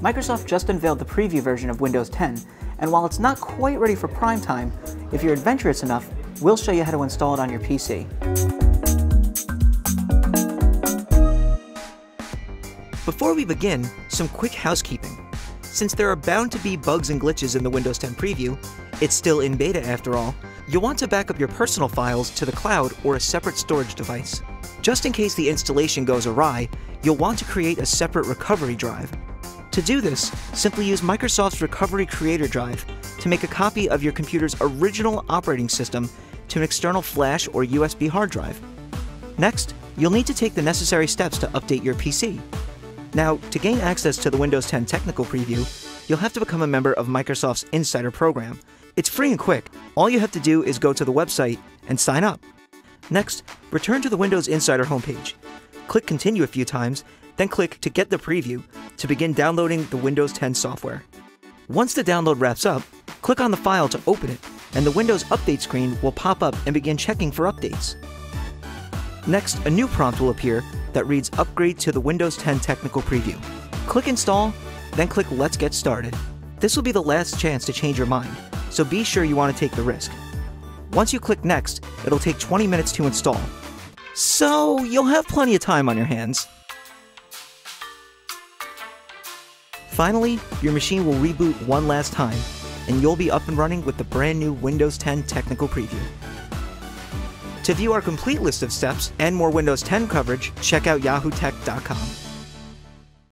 Microsoft just unveiled the preview version of Windows 10, and while it's not quite ready for prime time, if you're adventurous enough, we'll show you how to install it on your PC. Before we begin, some quick housekeeping. Since there are bound to be bugs and glitches in the Windows 10 preview, it's still in beta after all, you'll want to back up your personal files to the cloud or a separate storage device. Just in case the installation goes awry, you'll want to create a separate recovery drive. To do this, simply use Microsoft's Recovery Creator Drive to make a copy of your computer's original operating system to an external flash or USB hard drive. Next, you'll need to take the necessary steps to update your PC. Now, to gain access to the Windows 10 technical preview, you'll have to become a member of Microsoft's Insider program. It's free and quick. All you have to do is go to the website and sign up. Next, return to the Windows Insider homepage. Click Continue a few times, then click to get the preview to begin downloading the Windows 10 software. Once the download wraps up, click on the file to open it, and the Windows Update screen will pop up and begin checking for updates. Next, a new prompt will appear that reads Upgrade to the Windows 10 Technical Preview. Click Install, then click Let's Get Started. This will be the last chance to change your mind, so be sure you want to take the risk. Once you click Next, it'll take 20 minutes to install. So, you'll have plenty of time on your hands. Finally, your machine will reboot one last time, and you'll be up and running with the brand new Windows 10 Technical Preview. To view our complete list of steps and more Windows 10 coverage, check out yahootech.com.